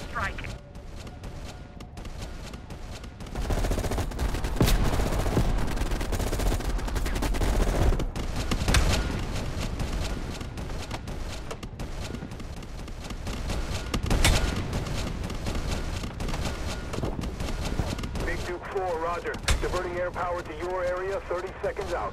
strike. Big Duke 4, roger. Diverting air power to your area, 30 seconds out.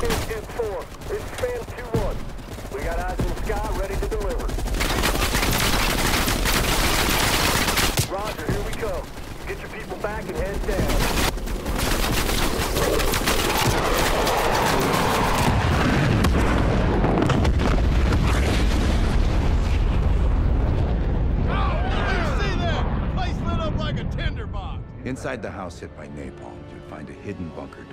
Duke Duke 4, this is Fan 2-1. We got eyes in the sky, ready to deliver. Roger, here we come. Get your people back and head down. See there? Place lit up like a tinderbox. Inside the house hit by napalm, you'd find a hidden bunker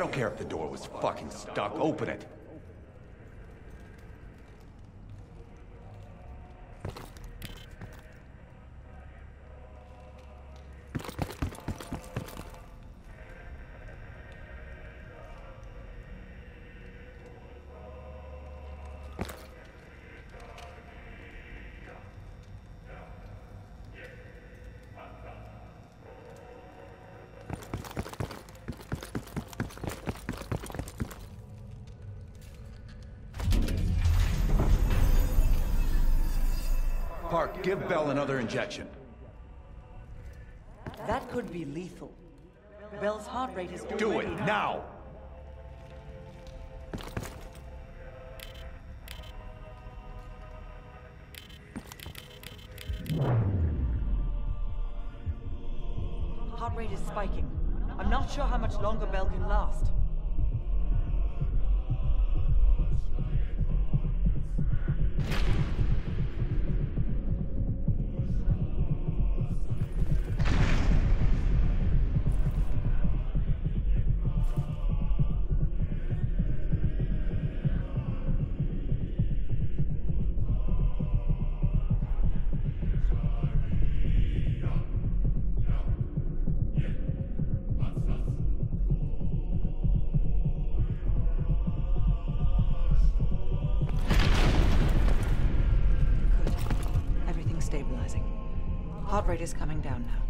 don't care if the door was fucking stuck. Open it. Park, give Bell another injection. That could be lethal. Bell's heart rate is Do it now! Heart rate is spiking. I'm not sure how much longer Bell can last. Heart rate is coming down now.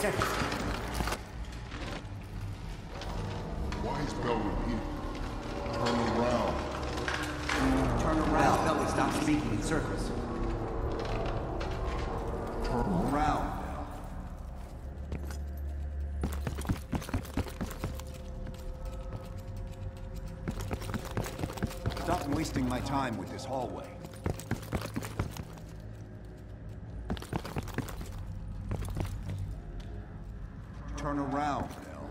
seconds. Why is Bell repeating? Turn around. Turn around. Belly, stop speaking in circles. Turn Around. Stop wasting my time with this hallway. Turn around, Bell.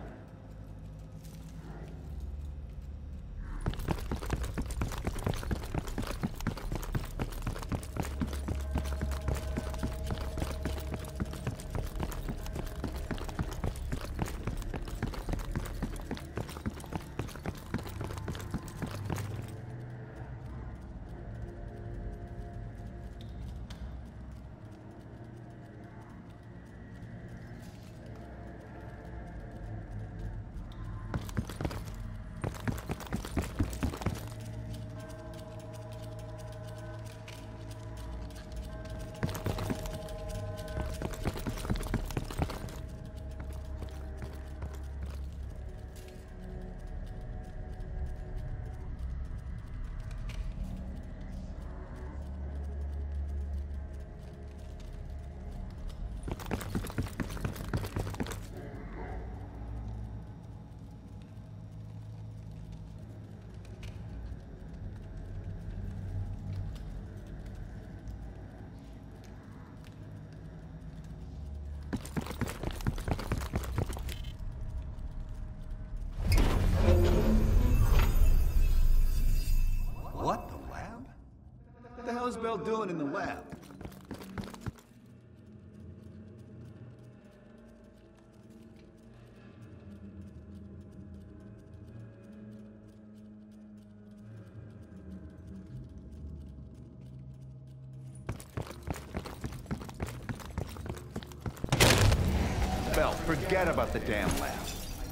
What? The lab? What the hell is Bell doing in the lab? Bell, forget about the damn lab.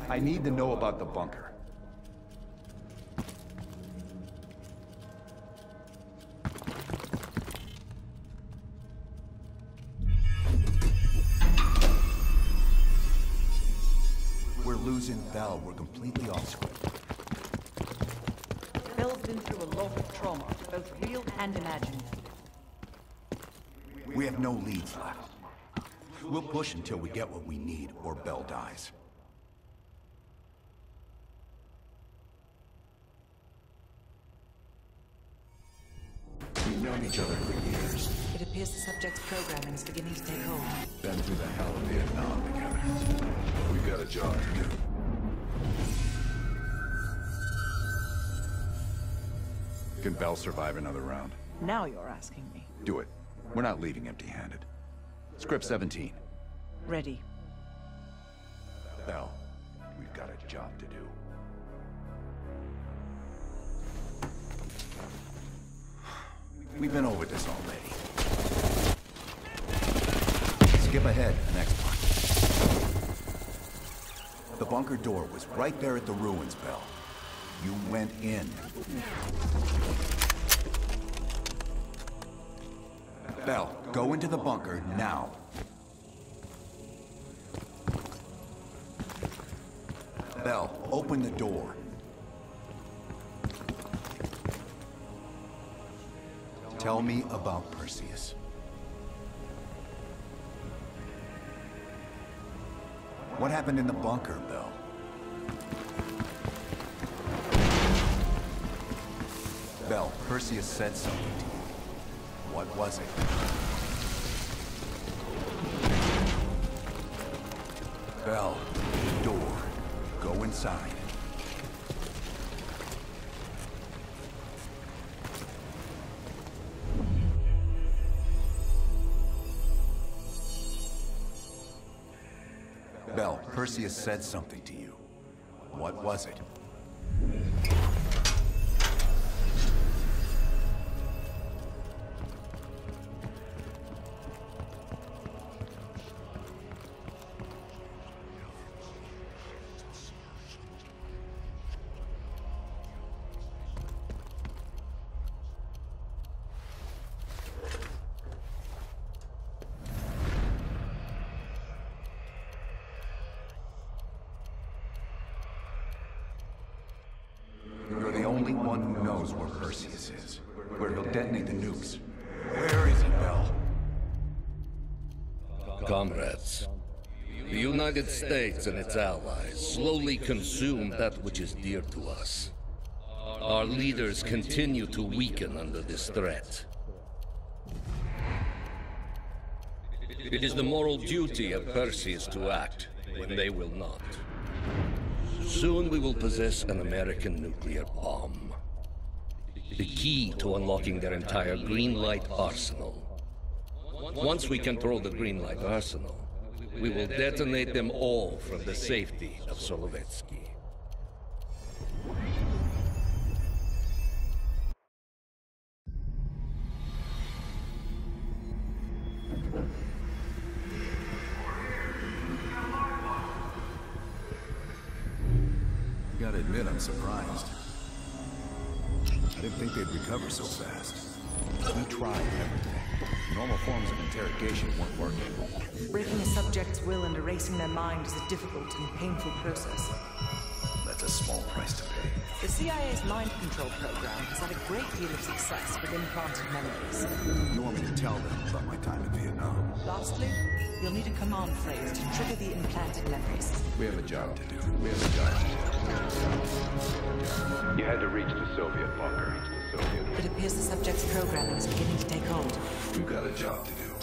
I need to know about the bunker. We're losing Bell. We're completely off script. Bell's been through a lot of trauma, both real and imagined. We have no leads left. We'll push until we get what we need, or Bell dies. We've known each other for years. It appears the subject's programming is beginning to take hold. Been through the hell of Vietnam together. We've got a job to do. Can Bell survive another round? Now you're asking me. Do it. We're not leaving empty-handed. Script 17. Ready. Bell, we've got a job to do. We've been over this already. Skip ahead, next part. The bunker door was right there at the ruins, Bell. You went in. Bell, go into the bunker now. Bell, open the door. Tell me about Perseus. What happened in the bunker, Bell? Bell, Perseus said something to you. What was it? Bell, door. Go inside. Bell, Perseus said something to you. What was it? Comrades, the United States and its allies slowly consume that which is dear to us. Our leaders continue to weaken under this threat. It is the moral duty of Perseus to act when they will not. Soon we will possess an American nuclear bomb. The key to unlocking their entire green light arsenal. Once we control the green light arsenal, we will detonate them all from the safety of Solovetsky. I didn't think they'd recover so fast. We tried everything. Normal forms of interrogation weren't working. Breaking a subject's will and erasing their mind is a difficult and painful process. That's a small price to pay. The CIA's mind control program has had a great deal of success with implanted memories. You want me to tell them about my time in Vietnam? Lastly, you'll need a command phrase to trigger the implanted memories. We have a job to do. We have a job to do. You had to reach the Soviet bunker. It appears the subject's programming is beginning to take hold. We've got a job to do.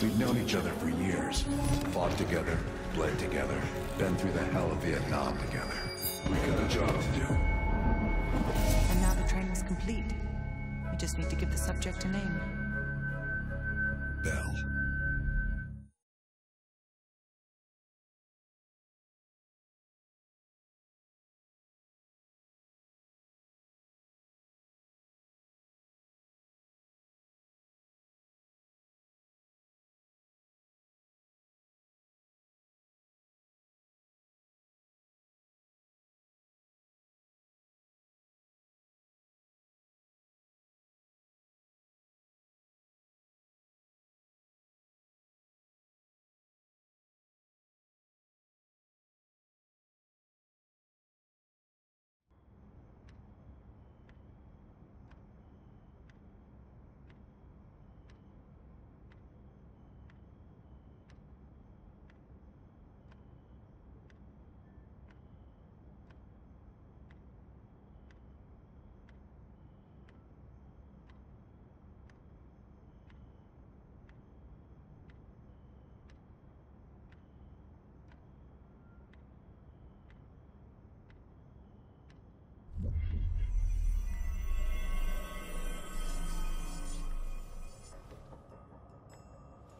We've known each other for years. Fought together, bled together, been through the hell of Vietnam together. We've got a job to do. And now the training's complete. We just need to give the subject a name. Bell.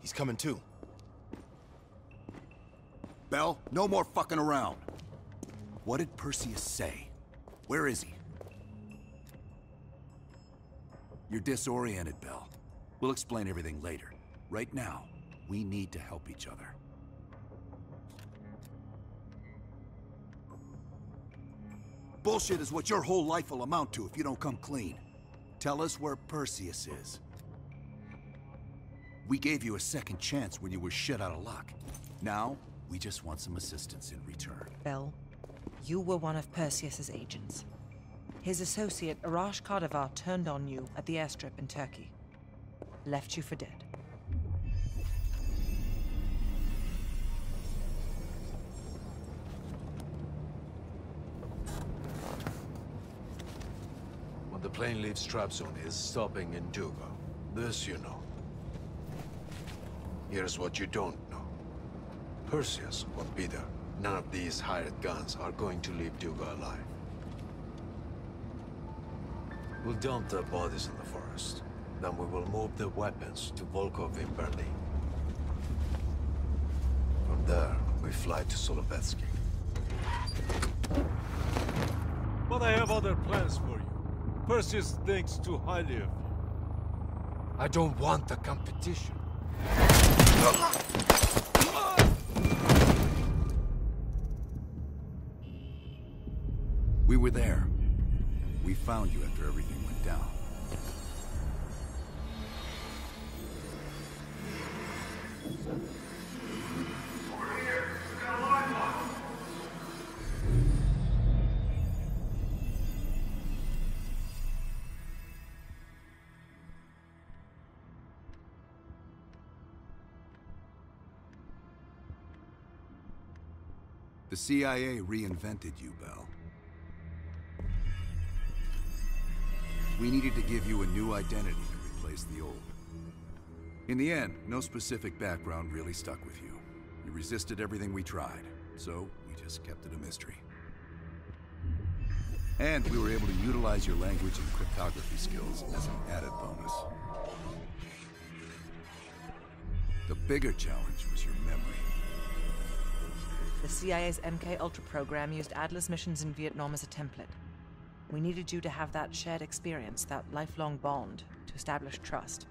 He's coming too. Bell, no more fucking around. What did Perseus say? Where is he? You're disoriented, Bell. We'll explain everything later. Right now, we need to help each other. Bullshit is what your whole life will amount to if you don't come clean. Tell us where Perseus is. We gave you a second chance when you were shit out of luck. Now, we just want some assistance in return. Bell, you were one of Perseus's agents. His associate, Arash Kadivar, turned on you at the airstrip in Turkey. Left you for dead. When the plane leaves Trabzon, it's stopping in Duga. This you know. Here's what you don't know. Perseus won't be there. None of these hired guns are going to leave Duga alive. We'll dump their bodies in the forest. Then we will move the weapons to Volkov in Berlin. From there, we fly to Solovetsky. But I have other plans for you. Perseus thinks too highly of you. I don't want the competition. We were there. We found you after everything went down. The CIA reinvented you, Bell. We needed to give you a new identity to replace the old. In the end, no specific background really stuck with you. You resisted everything we tried, so we just kept it a mystery. And we were able to utilize your language and cryptography skills as an added bonus. The bigger challenge was your memory. The CIA's MK Ultra program used Adler's missions in Vietnam as a template. We needed you to have that shared experience, that lifelong bond, to establish trust.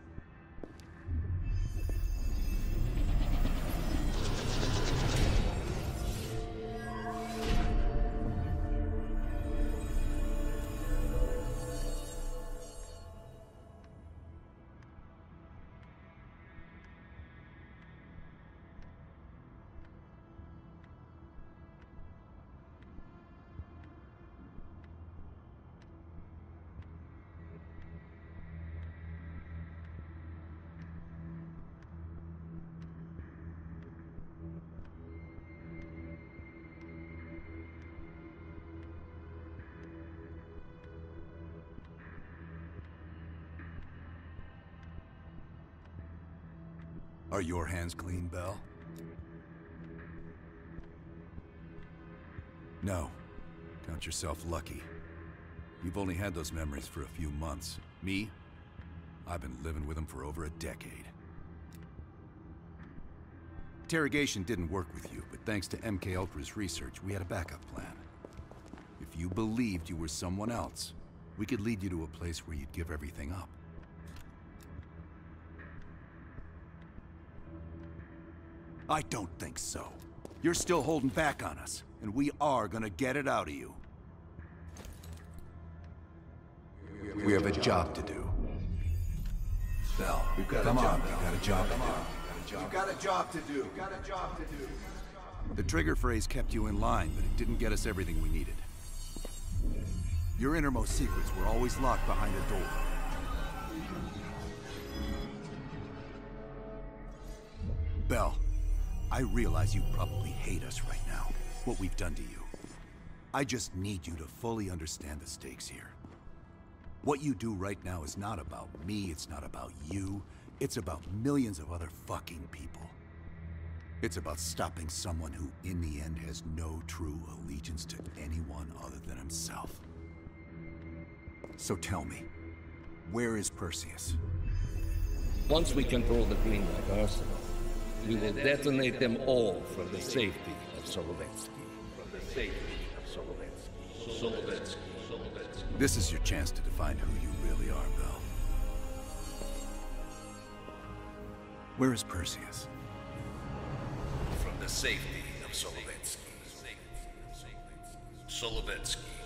Are your hands clean, Bell? No. Count yourself lucky. You've only had those memories for a few months. Me? I've been living with them for over a decade. Interrogation didn't work with you, but thanks to MK Ultra's research, we had a backup plan. If you believed you were someone else, we could lead you to a place where you'd give everything up. I don't think so. You're still holding back on us, and we are gonna get it out of you. We have a job to do. Bell, We've got come a job on, to we do. got a job to Come do. on. We've got a job to do. We've got a job to do. The trigger phrase kept you in line, but it didn't get us everything we needed. Your innermost secrets were always locked behind a door. Bell, I realize you probably hate us right now, what we've done to you. I just need you to fully understand the stakes here. What you do right now is not about me, it's not about you, it's about millions of other fucking people. It's about stopping someone who, in the end, has no true allegiance to anyone other than himself. So tell me, where is Perseus? Once we control the Greenlight Arsenal, we will detonate them all from the safety of Solovetsky. From the safety of Solovetsky. Solovetsky. Solovetsky. This is your chance to define who you really are, Bell. Where is Perseus? From the safety of Solovetsky. Solovetsky.